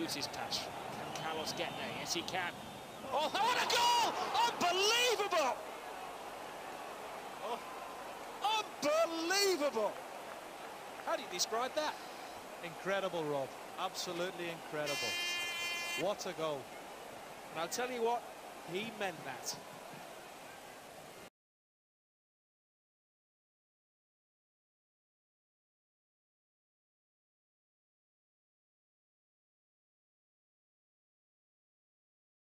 Who's his pass? Can Carlos get there? Yes, he can. Oh, what a goal! Unbelievable! Oh, unbelievable! How do you describe that? Incredible, Rob. Absolutely incredible. What a goal. And I'll tell you what, he meant that.